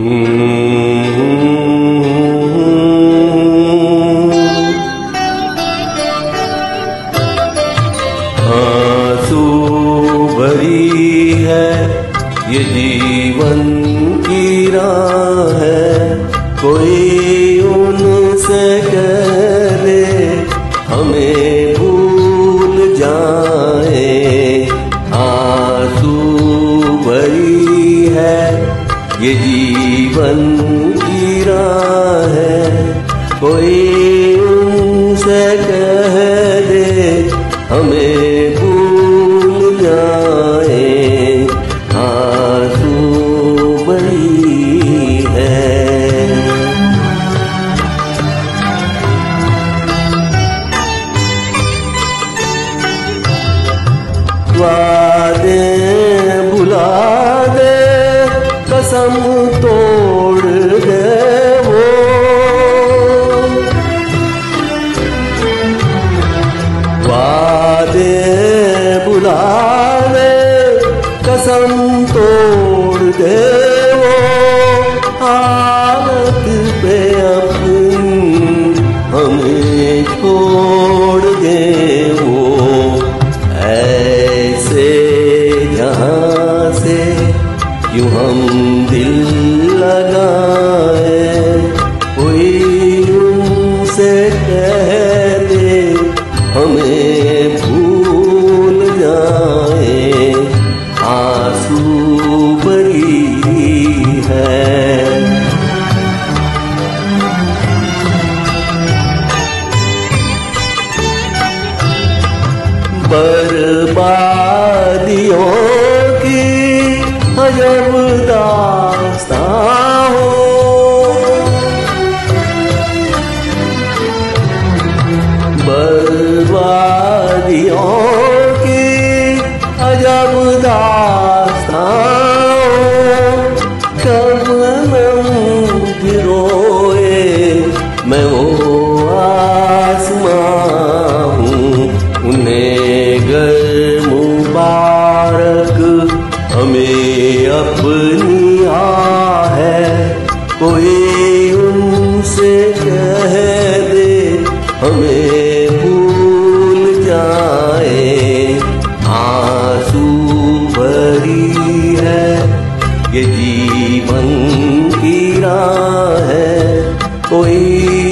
आँसू भरी है, ये जीवन की राह है। कोई उनसे कह हमें भूल जाए। आँसू भरी है, ये जीवन की राह है, कोई उनसे कह दे, हमें भूल जाए आँसू बड़ी है। वादे भुला कसम तोड़ दे वो। वादे दे कसम तोड़ दे वो। हालत पे अपनी हमें छोड़ दे वो। क्यों हम दिल लगाए, कोई उनसे कह दे हमें भूल जाए, आँसू बरी है। बर्बादियों की अजब दास्तां हो। बर्बादियों की अजब दास्तां हो। कब नम गिरोए मैं वो आसमां अपनी आ है, कोई उनसे कह दे, हमें भूल जाए। आँसू भरी है, ये जीवन की राह है, कोई